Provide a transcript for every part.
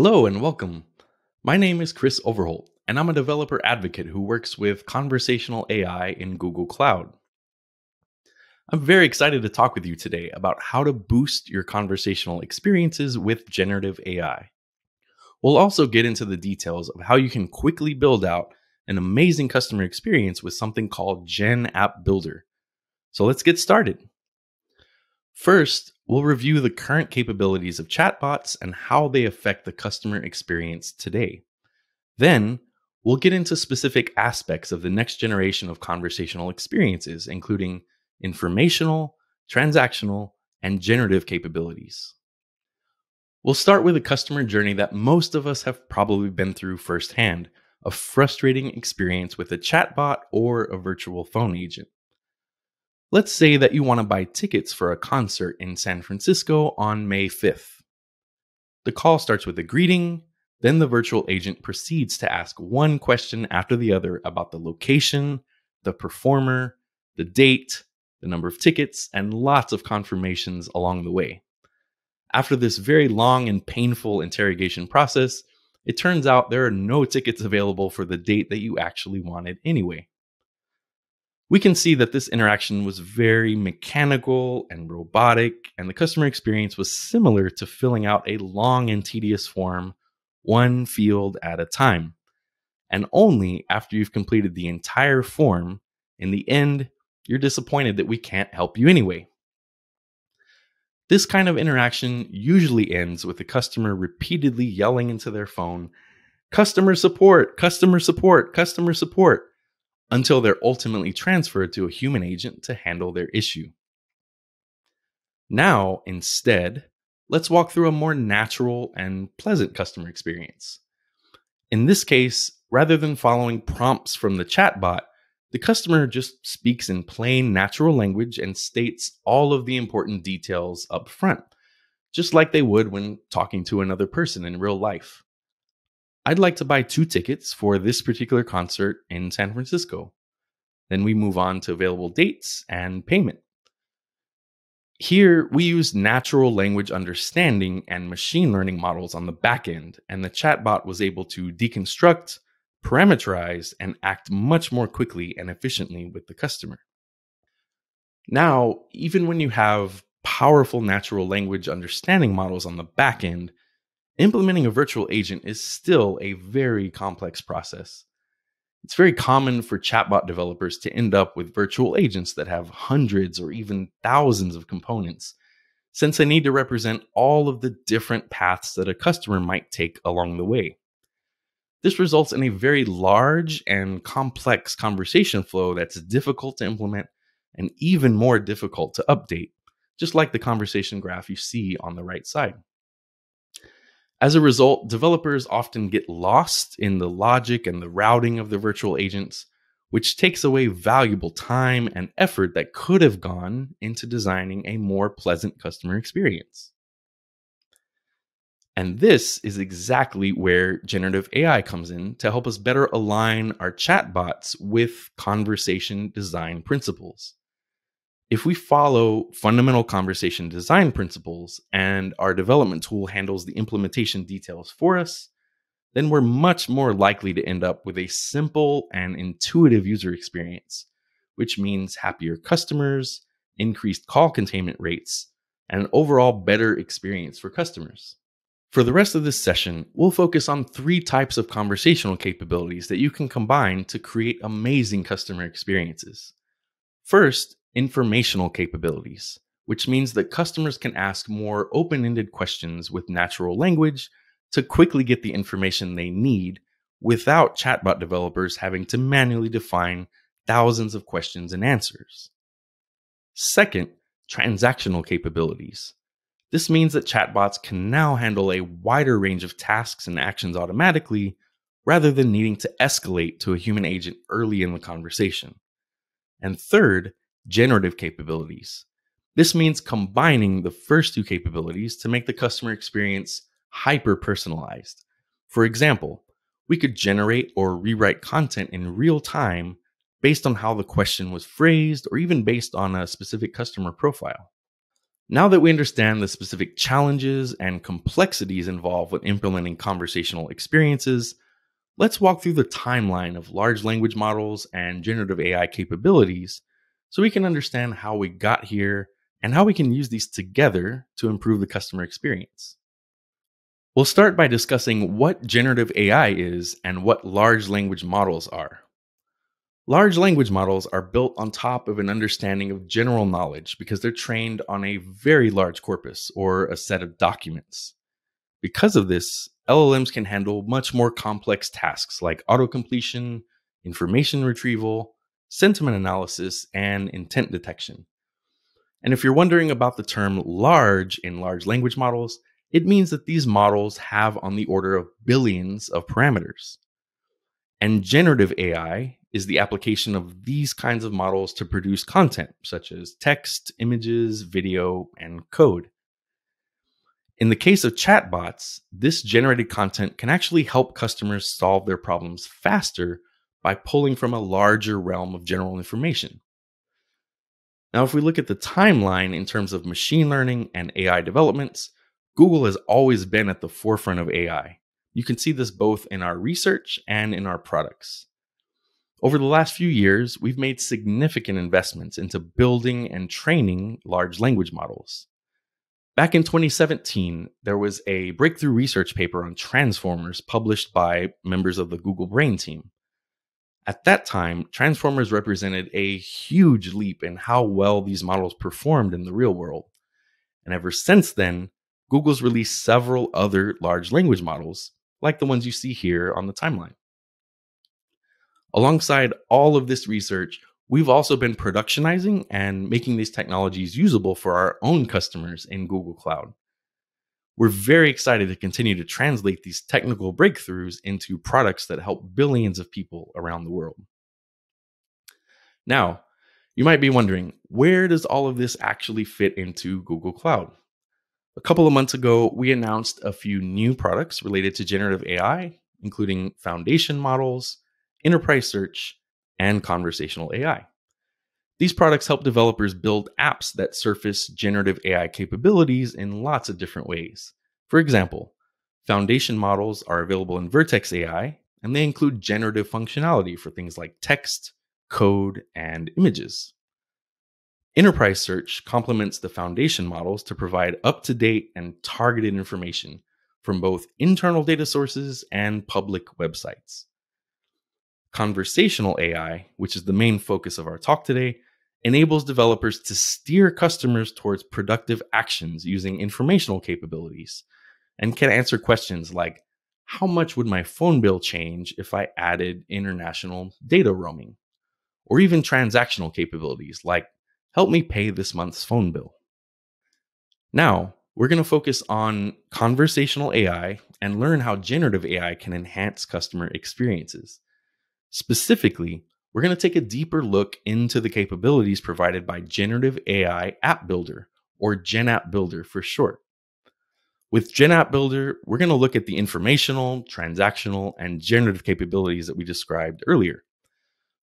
Hello and welcome. My name is Chris Overholt, and I'm a developer advocate who works with conversational AI in Google Cloud. I'm very excited to talk with you today about how to boost your conversational experiences with generative AI. We'll also get into the details of how you can quickly build out an amazing customer experience with something called Gen App Builder. So let's get started. First, we'll review the current capabilities of chatbots and how they affect the customer experience today. Then, we'll get into specific aspects of the next generation of conversational experiences, including informational, transactional, and generative capabilities. We'll start with a customer journey that most of us have probably been through firsthand a frustrating experience with a chatbot or a virtual phone agent. Let's say that you want to buy tickets for a concert in San Francisco on May 5th. The call starts with a greeting, then the virtual agent proceeds to ask one question after the other about the location, the performer, the date, the number of tickets, and lots of confirmations along the way. After this very long and painful interrogation process, it turns out there are no tickets available for the date that you actually wanted anyway we can see that this interaction was very mechanical and robotic, and the customer experience was similar to filling out a long and tedious form, one field at a time. And only after you've completed the entire form, in the end, you're disappointed that we can't help you anyway. This kind of interaction usually ends with the customer repeatedly yelling into their phone, Customer support, customer support, customer support until they're ultimately transferred to a human agent to handle their issue. Now, instead, let's walk through a more natural and pleasant customer experience. In this case, rather than following prompts from the chatbot, the customer just speaks in plain natural language and states all of the important details up front, just like they would when talking to another person in real life. I'd like to buy two tickets for this particular concert in San Francisco. Then we move on to available dates and payment. Here, we use natural language understanding and machine learning models on the back end, and the chatbot was able to deconstruct, parameterize, and act much more quickly and efficiently with the customer. Now, even when you have powerful natural language understanding models on the back end, implementing a virtual agent is still a very complex process. It's very common for chatbot developers to end up with virtual agents that have hundreds or even thousands of components, since they need to represent all of the different paths that a customer might take along the way. This results in a very large and complex conversation flow that's difficult to implement and even more difficult to update, just like the conversation graph you see on the right side. As a result, developers often get lost in the logic and the routing of the virtual agents, which takes away valuable time and effort that could have gone into designing a more pleasant customer experience. And this is exactly where generative AI comes in to help us better align our chatbots with conversation design principles if we follow fundamental conversation design principles and our development tool handles the implementation details for us, then we're much more likely to end up with a simple and intuitive user experience, which means happier customers, increased call containment rates, and an overall better experience for customers. For the rest of this session, we'll focus on three types of conversational capabilities that you can combine to create amazing customer experiences. First informational capabilities, which means that customers can ask more open ended questions with natural language to quickly get the information they need without chatbot developers having to manually define thousands of questions and answers. Second, transactional capabilities. This means that chatbots can now handle a wider range of tasks and actions automatically rather than needing to escalate to a human agent early in the conversation. And third, generative capabilities. This means combining the first two capabilities to make the customer experience hyper personalized. For example, we could generate or rewrite content in real time based on how the question was phrased or even based on a specific customer profile. Now that we understand the specific challenges and complexities involved with implementing conversational experiences, let's walk through the timeline of large language models and generative AI capabilities so we can understand how we got here and how we can use these together to improve the customer experience. We'll start by discussing what generative AI is and what large language models are. Large language models are built on top of an understanding of general knowledge because they're trained on a very large corpus or a set of documents. Because of this, LLMs can handle much more complex tasks like auto completion, information retrieval, sentiment analysis, and intent detection. And if you're wondering about the term large in large language models, it means that these models have on the order of billions of parameters. And generative AI is the application of these kinds of models to produce content, such as text, images, video, and code. In the case of chatbots, this generated content can actually help customers solve their problems faster by pulling from a larger realm of general information. Now, if we look at the timeline in terms of machine learning and AI developments, Google has always been at the forefront of AI. You can see this both in our research and in our products. Over the last few years, we've made significant investments into building and training large language models. Back in 2017, there was a breakthrough research paper on transformers published by members of the Google Brain team. At that time, transformers represented a huge leap in how well these models performed in the real world. And ever since then, Google's released several other large language models, like the ones you see here on the timeline. Alongside all of this research, we've also been productionizing and making these technologies usable for our own customers in Google Cloud. We're very excited to continue to translate these technical breakthroughs into products that help billions of people around the world. Now, you might be wondering, where does all of this actually fit into Google Cloud? A couple of months ago, we announced a few new products related to generative AI, including foundation models, enterprise search, and conversational AI. These products help developers build apps that surface generative AI capabilities in lots of different ways. For example, foundation models are available in Vertex AI, and they include generative functionality for things like text, code, and images. Enterprise Search complements the foundation models to provide up to date and targeted information from both internal data sources and public websites. Conversational AI, which is the main focus of our talk today, enables developers to steer customers towards productive actions using informational capabilities and can answer questions like How much would my phone bill change if I added international data roaming? Or even transactional capabilities like Help me pay this month's phone bill. Now, we're going to focus on conversational AI and learn how generative AI can enhance customer experiences. Specifically, we're going to take a deeper look into the capabilities provided by Generative AI App Builder, or GenApp Builder for short. With GenApp Builder, we're going to look at the informational, transactional, and generative capabilities that we described earlier.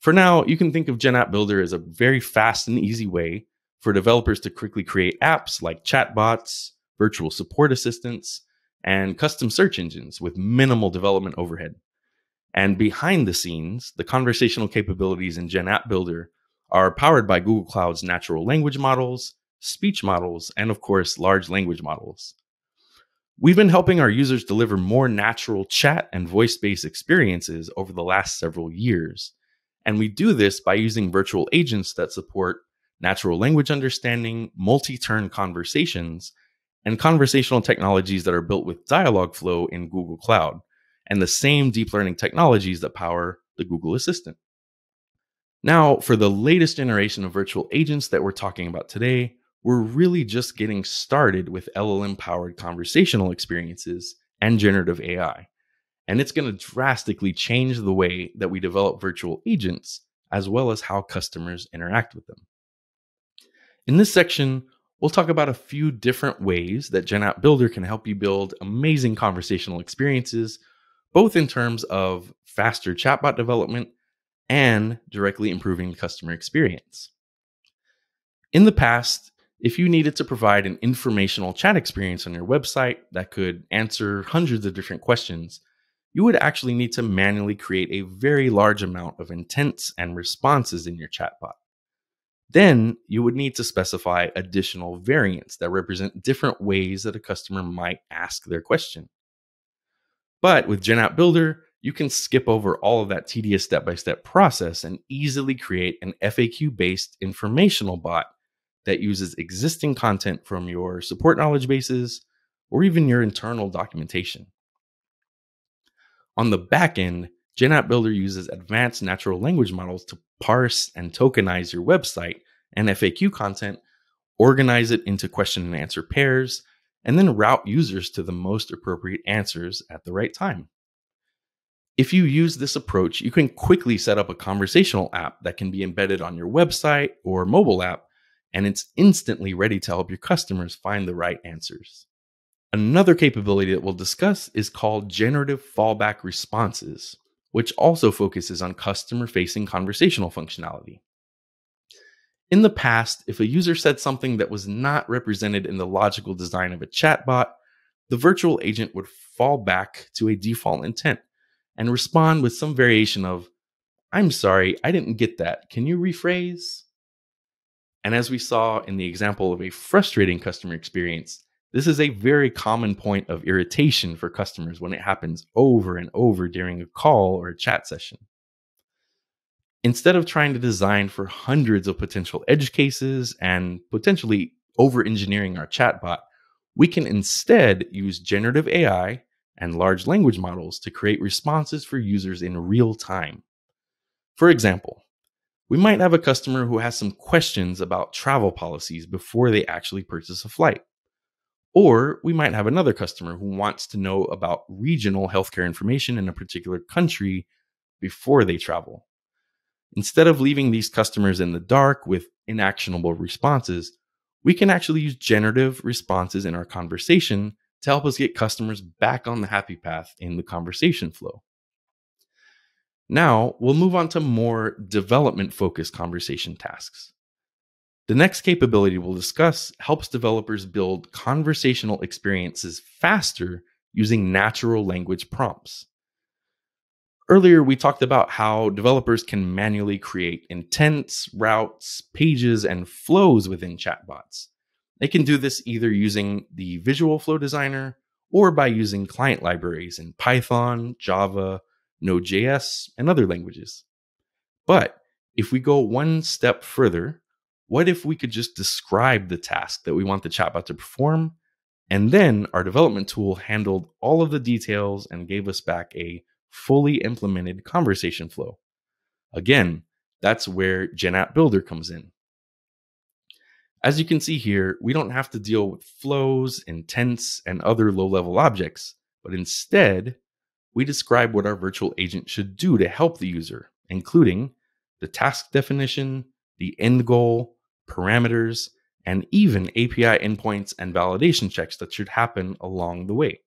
For now, you can think of GenApp Builder as a very fast and easy way for developers to quickly create apps like chatbots, virtual support assistants, and custom search engines with minimal development overhead. And behind the scenes, the conversational capabilities in Gen App Builder are powered by Google Cloud's natural language models, speech models, and of course, large language models. We've been helping our users deliver more natural chat and voice based experiences over the last several years. And we do this by using virtual agents that support natural language understanding, multi turn conversations, and conversational technologies that are built with Dialogflow in Google Cloud and the same deep learning technologies that power the Google Assistant. Now, for the latest generation of virtual agents that we're talking about today, we're really just getting started with LLM powered conversational experiences and generative AI. And it's going to drastically change the way that we develop virtual agents, as well as how customers interact with them. In this section, we'll talk about a few different ways that GenApp Builder can help you build amazing conversational experiences both in terms of faster chatbot development and directly improving the customer experience. In the past, if you needed to provide an informational chat experience on your website that could answer hundreds of different questions, you would actually need to manually create a very large amount of intents and responses in your chatbot. Then you would need to specify additional variants that represent different ways that a customer might ask their question. But with GenApp Builder, you can skip over all of that tedious step by step process and easily create an FAQ based informational bot that uses existing content from your support knowledge bases or even your internal documentation. On the back end, GenApp Builder uses advanced natural language models to parse and tokenize your website and FAQ content, organize it into question and answer pairs, and then route users to the most appropriate answers at the right time. If you use this approach, you can quickly set up a conversational app that can be embedded on your website or mobile app, and it's instantly ready to help your customers find the right answers. Another capability that we'll discuss is called generative fallback responses, which also focuses on customer facing conversational functionality. In the past, if a user said something that was not represented in the logical design of a chatbot, the virtual agent would fall back to a default intent and respond with some variation of, I'm sorry, I didn't get that. Can you rephrase? And as we saw in the example of a frustrating customer experience, this is a very common point of irritation for customers when it happens over and over during a call or a chat session. Instead of trying to design for hundreds of potential edge cases and potentially over engineering our chatbot, we can instead use generative AI and large language models to create responses for users in real time. For example, we might have a customer who has some questions about travel policies before they actually purchase a flight. Or we might have another customer who wants to know about regional healthcare information in a particular country before they travel. Instead of leaving these customers in the dark with inactionable responses, we can actually use generative responses in our conversation to help us get customers back on the happy path in the conversation flow. Now, we'll move on to more development focused conversation tasks. The next capability we'll discuss helps developers build conversational experiences faster using natural language prompts. Earlier, we talked about how developers can manually create intents, routes, pages, and flows within chatbots. They can do this either using the Visual Flow Designer or by using client libraries in Python, Java, Node.js, and other languages. But if we go one step further, what if we could just describe the task that we want the chatbot to perform? And then our development tool handled all of the details and gave us back a fully implemented conversation flow. Again, that's where GenApp Builder comes in. As you can see here, we don't have to deal with flows, intents, and other low level objects, but instead, we describe what our virtual agent should do to help the user, including the task definition, the end goal, parameters, and even API endpoints and validation checks that should happen along the way.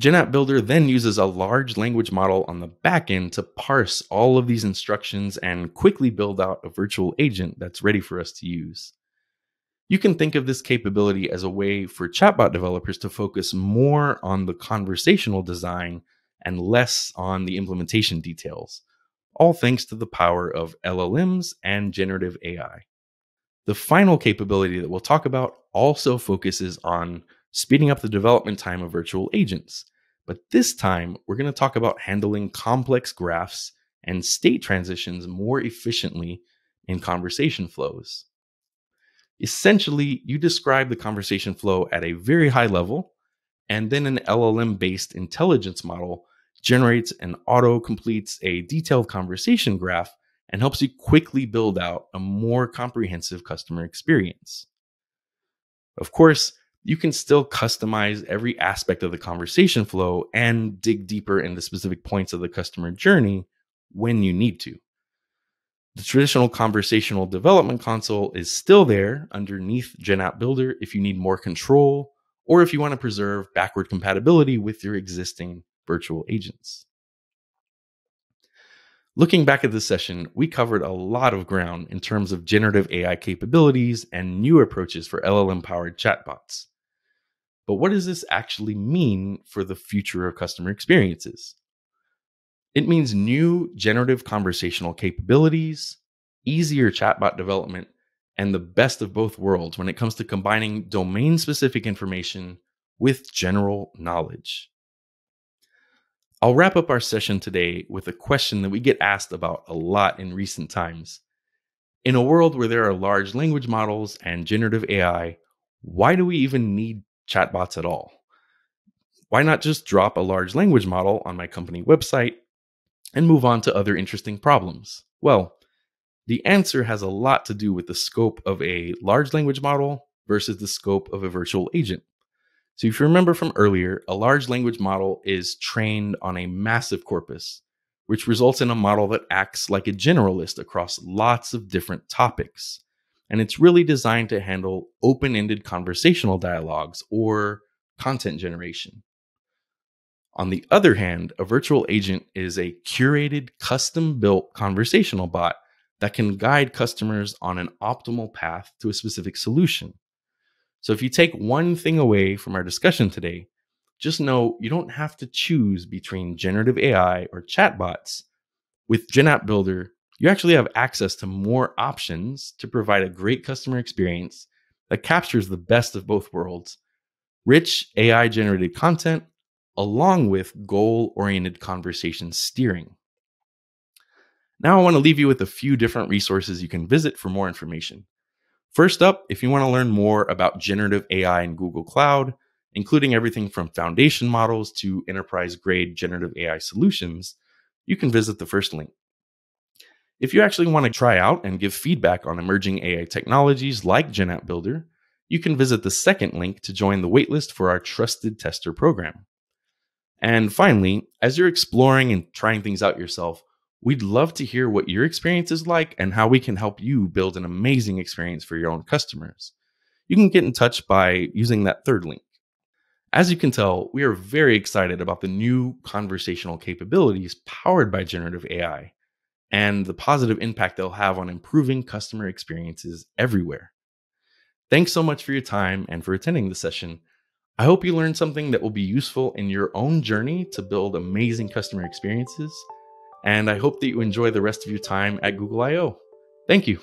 GenApp Builder then uses a large language model on the backend to parse all of these instructions and quickly build out a virtual agent that's ready for us to use. You can think of this capability as a way for chatbot developers to focus more on the conversational design and less on the implementation details, all thanks to the power of LLMs and generative AI. The final capability that we'll talk about also focuses on speeding up the development time of virtual agents. But this time, we're going to talk about handling complex graphs and state transitions more efficiently in conversation flows. Essentially, you describe the conversation flow at a very high level, and then an LLM based intelligence model generates and auto completes a detailed conversation graph and helps you quickly build out a more comprehensive customer experience. Of course, you can still customize every aspect of the conversation flow and dig deeper into specific points of the customer journey when you need to. The traditional conversational development console is still there underneath GenApp Builder if you need more control or if you want to preserve backward compatibility with your existing virtual agents. Looking back at this session, we covered a lot of ground in terms of generative AI capabilities and new approaches for LLM powered chatbots. But what does this actually mean for the future of customer experiences? It means new generative conversational capabilities, easier chatbot development, and the best of both worlds when it comes to combining domain specific information with general knowledge. I'll wrap up our session today with a question that we get asked about a lot in recent times. In a world where there are large language models and generative AI, why do we even need chatbots at all? Why not just drop a large language model on my company website and move on to other interesting problems? Well, the answer has a lot to do with the scope of a large language model versus the scope of a virtual agent. So, if you remember from earlier, a large language model is trained on a massive corpus, which results in a model that acts like a generalist across lots of different topics. And it's really designed to handle open ended conversational dialogues or content generation. On the other hand, a virtual agent is a curated, custom built conversational bot that can guide customers on an optimal path to a specific solution. So if you take one thing away from our discussion today, just know you don't have to choose between generative AI or chatbots. With GenApp Builder, you actually have access to more options to provide a great customer experience that captures the best of both worlds rich AI generated content, along with goal oriented conversation steering. Now, I want to leave you with a few different resources you can visit for more information. First up, if you want to learn more about generative AI in Google Cloud, including everything from foundation models to enterprise grade generative AI solutions, you can visit the first link. If you actually want to try out and give feedback on emerging AI technologies like GenApp Builder, you can visit the second link to join the waitlist for our Trusted Tester program. And finally, as you're exploring and trying things out yourself, We'd love to hear what your experience is like and how we can help you build an amazing experience for your own customers. You can get in touch by using that third link. As you can tell, we are very excited about the new conversational capabilities powered by generative AI and the positive impact they'll have on improving customer experiences everywhere. Thanks so much for your time and for attending the session. I hope you learned something that will be useful in your own journey to build amazing customer experiences and I hope that you enjoy the rest of your time at Google I/O. Thank you.